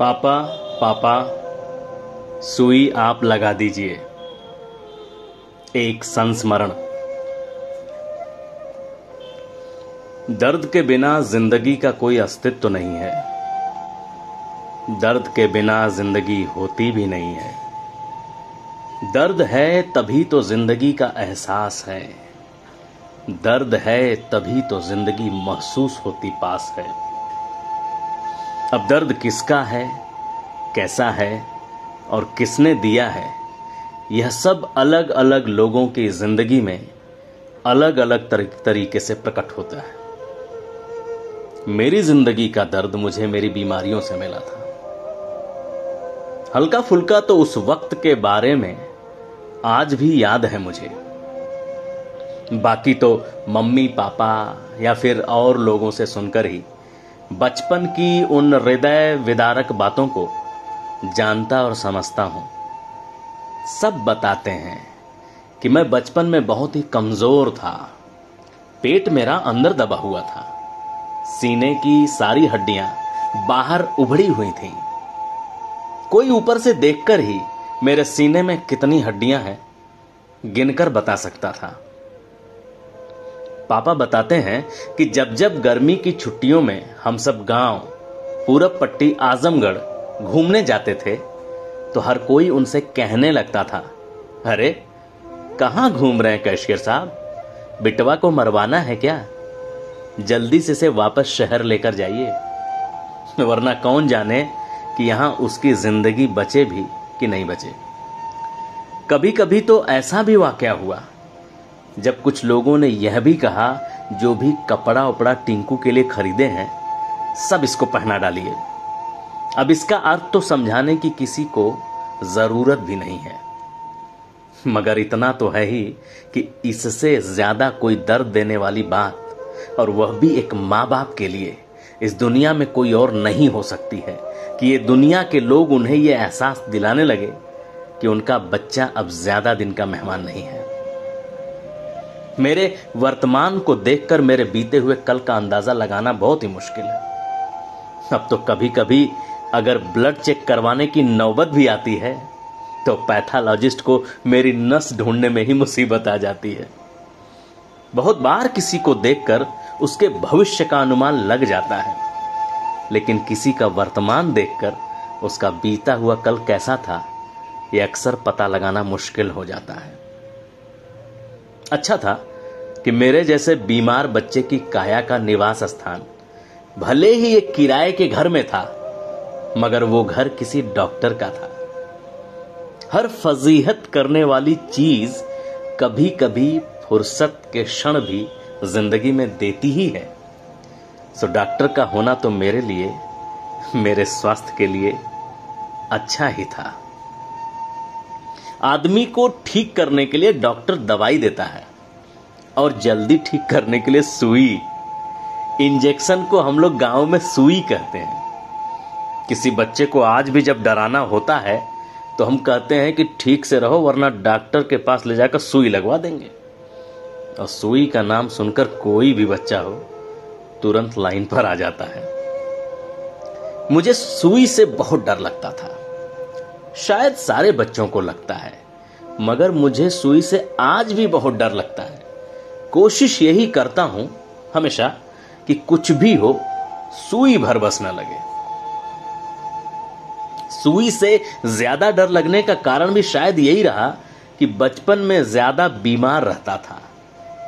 पापा पापा, सुई आप लगा दीजिए। एक संस्मरण। दर्द के बिना ज़िंदगी का कोई अस्तित्व तो नहीं है। दर्द के बिना ज़िंदगी होती भी नहीं है। दर्द है तभी तो ज़िंदगी का एहसास है। दर्द है तभी तो ज़िंदगी महसूस होती पास है। अब दर्द किसका है, कैसा है और किसने दिया है, यह सब अलग अलग लोगों की ज़िंदगी में अलग अलग तरीके से प्रकट होता है। मेरी ज़िंदगी का दर्द मुझे मेरी बीमारियों से मिला था। हल्का फुल्का तो उस वक्त के बारे में आज भी याद है मुझे। बाकी तो मम्मी, पापा या फिर और लोगों से सुनकर ही बचपन की उन हृदय विदारक बातों को जानता और समझता हूँ। सब बताते हैं कि मैं बचपन में बहुत ही कमज़ोर था। पेट मेरा अंदर दबा हुआ था। सीने की सारी हड्डियाँ बाहर उभड़ी हुई थीं। कोई ऊपर से देखकर ही मेरे सीने में कितनी हड्डियाँ हैं, गिनकर बता सकता था। पापा बताते हैं कि जब जब गर्मी की छुट्टियों में हम सब गाँव, पूरब पट्टी, आजमगढ़ घूमने जाते थे तो हर कोई उनसे कहने लगता था, अरे, कहाँ घूम रहे हैं कैशियर साहब? बिटवा को मरवाना है क्या? जल्दी से से वापस शहर लेकर जाइए। वरना कौन जाने कि यहाँ उसकी ज़िंदगी बचे भी कि नहीं बचे? कभी कभी तो ऐसा भी वाक्य हुआ जब कुछ लोगों ने यह भी कहा, जो भी कपड़ा उपड़ा टिंकू के लिए खरीदे हैं, सब इसको पहना डालिए। अब इसका अर्थ तो समझाने की किसी को ज़रूरत भी नहीं है। मगर इतना तो है ही कि इससे ज़्यादा कोई दर्द देने वाली बात, और वह भी एक माँ बाप के लिए, इस दुनिया में कोई और नहीं हो सकती है, कि ये दुनिया के लोग उन्हें यह एहसास दिलाने लगे कि उनका बच्चा अब ज़्यादा दिन का मेहमान नहीं है। मेरे वर्तमान को देखकर मेरे बीते हुए कल का अंदाज़ा लगाना बहुत ही मुश्किल है। अब तो कभी कभी अगर ब्लड चेक करवाने की नौबत भी आती है तो पैथोलॉजिस्ट को मेरी नस ढूँढने में ही मुसीबत आ जाती है। बहुत बार किसी को देखकर उसके भविष्य का अनुमान लग जाता है, लेकिन किसी का वर्तमान देखकर उसका बीता हुआ कल कैसा था यह अक्सर पता लगाना मुश्किल हो जाता है। अच्छा था कि मेरे जैसे बीमार बच्चे की काया का निवास स्थान भले ही एक किराए के घर में था, मगर वो घर किसी डॉक्टर का था। हर फजीहत करने वाली चीज़ कभी कभी फुर्सत के क्षण भी ज़िंदगी में देती ही है। सो डॉक्टर का होना तो मेरे लिए, मेरे स्वास्थ्य के लिए अच्छा ही था। आदमी को ठीक करने के लिए डॉक्टर दवाई देता है और जल्दी ठीक करने के लिए सुई। इंजेक्शन को हम लोग गाँव में सुई कहते हैं। किसी बच्चे को आज भी जब डराना होता है तो हम कहते हैं कि ठीक से रहो, वरना डॉक्टर के पास ले जाकर सुई लगवा देंगे। और सुई का नाम सुनकर कोई भी बच्चा हो, तुरंत लाइन पर आ जाता है। मुझे सुई से बहुत डर लगता था। शायद सारे बच्चों को लगता है, मगर मुझे सुई से आज भी बहुत डर लगता है। कोशिश यही करता हूँ हमेशा कि कुछ भी हो, सुई भर बस न लगे। सुई से ज़्यादा डर लगने का कारण भी शायद यही रहा कि बचपन में ज़्यादा बीमार रहता था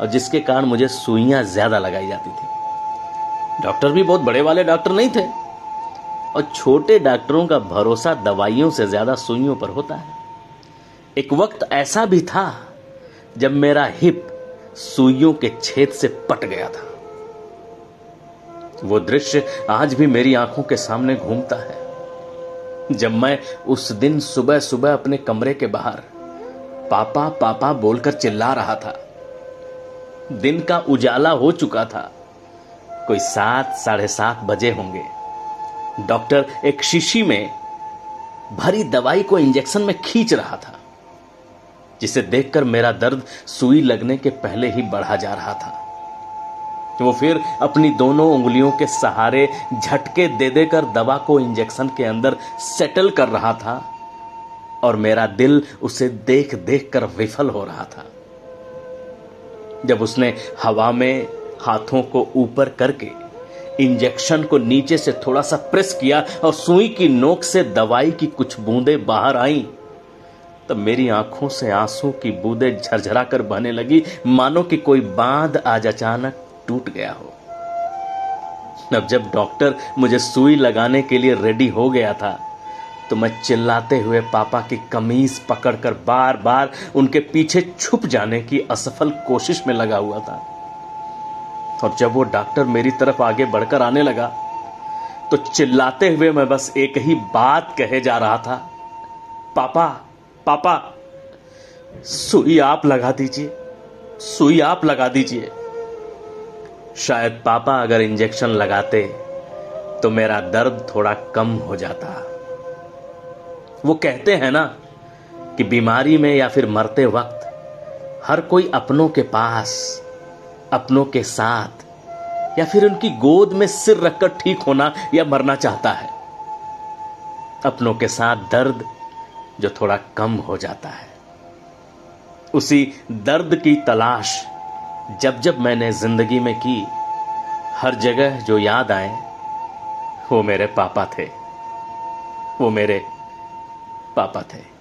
और जिसके कारण मुझे सुइयाँ ज़्यादा लगाई जाती थी। डॉक्टर भी बहुत बड़े वाले डॉक्टर नहीं थे। और छोटे डॉक्टरों का भरोसा दवाइयों से ज़्यादा सुइयों पर होता है। एक वक्त ऐसा भी था जब मेरा हिप सुइयों के छेद से पट गया था। वो दृश्य आज भी मेरी आँखों के सामने घूमता है। जब मैं उस दिन सुबह सुबह अपने कमरे के बाहर पापा पापा बोलकर चिल्ला रहा था। दिन का उजाला हो चुका था। कोई सात, साढ़े सात बजे होंगे। डॉक्टर एक शीशी में भरी दवाई को इंजेक्शन में खींच रहा था, जिसे देखकर मेरा दर्द सुई लगने के पहले ही बढ़ा जा रहा था। वो फिर अपनी दोनों उंगलियों के सहारे झटके दे देकर दवा को इंजेक्शन के अंदर सेटल कर रहा था और मेरा दिल उसे देख देख कर विफल हो रहा था। जब उसने हवा में हाथों को ऊपर करके इंजेक्शन को नीचे से थोड़ा सा प्रेस किया और सुई की नोक से दवाई की कुछ बूंदे बाहर आईं। तब मेरी आँखों से आँसू की बूंदे झरझरा कर बहने लगी। मानो कि कोई बाँध आज अचानक टूट गया हो। अब जब डॉक्टर मुझे सुई लगाने के लिए रेडी हो गया था तो मैं चिल्लाते हुए पापा की कमीज पकड़कर बार बार उनके पीछे छुप जाने की असफल कोशिश में लगा हुआ था। और जब वो डॉक्टर मेरी तरफ़ आगे बढ़कर आने लगा तो चिल्लाते हुए मैं बस एक ही बात कहे जा रहा था, पापा पापा, सुई आप लगा दीजिए, सुई आप लगा दीजिए। शायद पापा अगर इंजेक्शन लगाते तो मेरा दर्द थोड़ा कम हो जाता। वो कहते हैं ना कि बीमारी में या फिर मरते वक्त हर कोई अपनों के पास अपनों के साथ, या फिर उनकी गोद में सिर रखकर ठीक होना या मरना चाहता है। अपनों के साथ दर्द जो थोड़ा कम हो जाता है। उसी दर्द की तलाश जब जब मैंने ज़िंदगी में की, हर जगह जो याद आए, वो मेरे पापा थे। वो मेरे पापा थे।